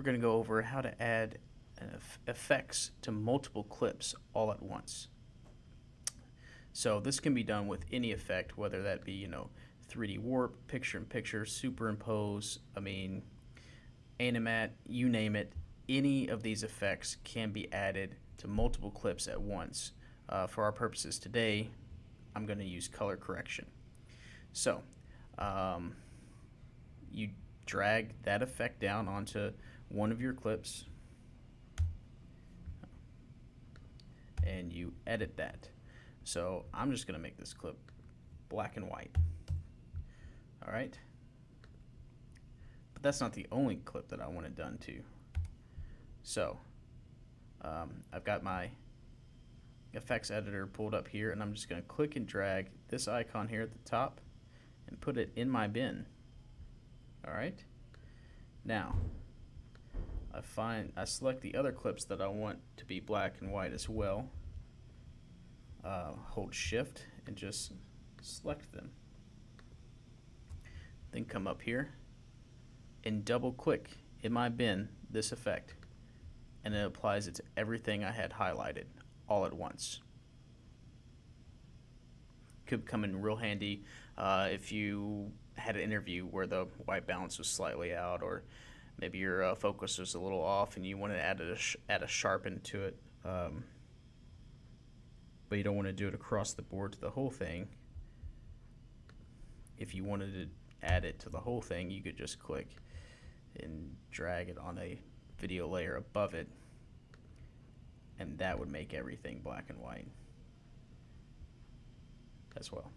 we're going to go over how to add effects to multiple clips all at once. So this can be done with any effect, whether that be, you know, 3D warp, picture-in-picture, superimpose, I mean, AniMatte, you name it, any of these effects can be added to multiple clips at once. Uh, for our purposes today, I'm going to use color correction. So, um, you drag that effect down onto one of your clips and you edit that. So I'm just going to make this clip black and white. All right. But that's not the only clip that I want it done to. So um, I've got my effects editor pulled up here and I'm just going to click and drag this icon here at the top and put it in my bin. All right. Now, I find I select the other clips that I want to be black and white as well. Uh, hold shift and just select them. Then come up here and double click in my bin this effect and it applies it to everything I had highlighted all at once. Could come in real handy uh, if you had an interview where the white balance was slightly out or maybe your uh, focus was a little off and you want to add a, add a sharpen to it um, but you don't want to do it across the board to the whole thing if you wanted to add it to the whole thing you could just click and drag it on a video layer above it and that would make everything black and white as well